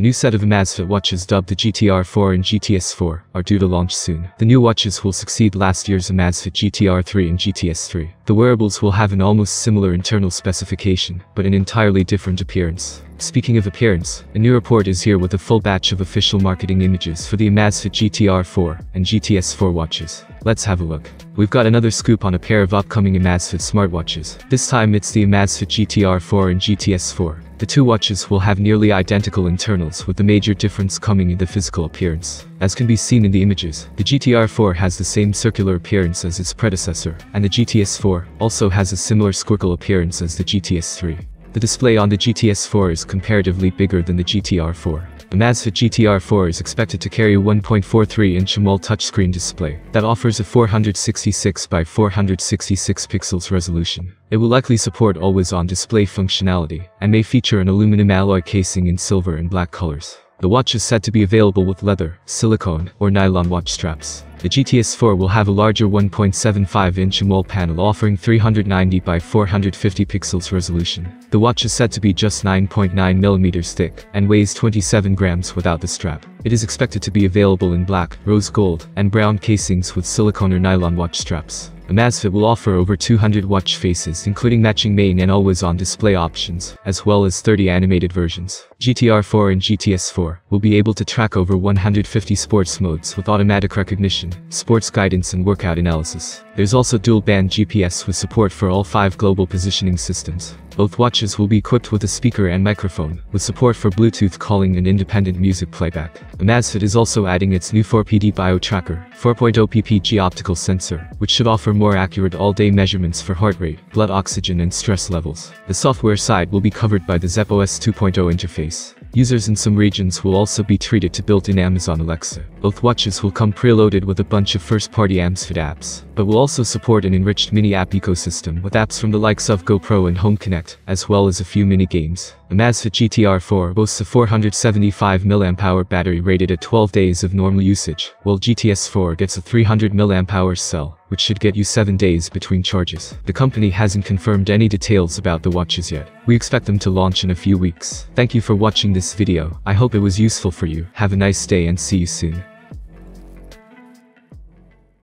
A new set of Amazfit watches dubbed the GTR4 and GTS4 are due to launch soon. The new watches will succeed last year's Amazfit GTR3 and GTS3. The wearables will have an almost similar internal specification, but an entirely different appearance. Speaking of appearance, a new report is here with a full batch of official marketing images for the Amazfit GTR4 and GTS4 watches. Let's have a look. We've got another scoop on a pair of upcoming Amazfit smartwatches. This time it's the Amazfit GTR4 and GTS4. The two watches will have nearly identical internals with the major difference coming in the physical appearance. As can be seen in the images, the GTR4 has the same circular appearance as its predecessor, and the GTS4 also has a similar squircle appearance as the GTS3. The display on the GTS4 is comparatively bigger than the GTR4. The Mazda GTR4 is expected to carry a 1.43-inch AMOLED touchscreen display that offers a 466 by 466 pixels resolution. It will likely support always-on display functionality and may feature an aluminum alloy casing in silver and black colors. The watch is said to be available with leather, silicone, or nylon watch straps. The GTS4 will have a larger 1.75-inch AMOLED panel offering 390 by 450 pixels resolution. The watch is said to be just 9.9mm thick and weighs 27 grams without the strap. It is expected to be available in black, rose gold, and brown casings with silicone or nylon watch straps. Amazfit will offer over 200 watch faces including matching main and always-on display options, as well as 30 animated versions. GTR4 and GTS4 will be able to track over 150 sports modes with automatic recognition, sports guidance and workout analysis. There's also dual-band GPS with support for all five global positioning systems. Both watches will be equipped with a speaker and microphone, with support for Bluetooth calling and independent music playback. Amazfit is also adding its new 4PD BioTracker, 4.0 ppg optical sensor, which should offer more accurate all-day measurements for heart rate, blood oxygen and stress levels. The software side will be covered by the Zepp OS 2.0 interface. Users in some regions will also be treated to built-in Amazon Alexa. Both watches will come preloaded with a bunch of first-party Amazfit apps, but will also support an enriched mini app ecosystem with apps from the likes of GoPro and Home Connect, as well as a few mini games. The Amazfit GTR4 boasts a 475 mAh battery rated at 12 days of normal usage, while GTS4 gets a 300 mAh cell, which should get you 7 days between charges. The company hasn't confirmed any details about the watches yet. We expect them to launch in a few weeks. Thank you for watching this video. I hope it was useful for you. Have a nice day and see you soon.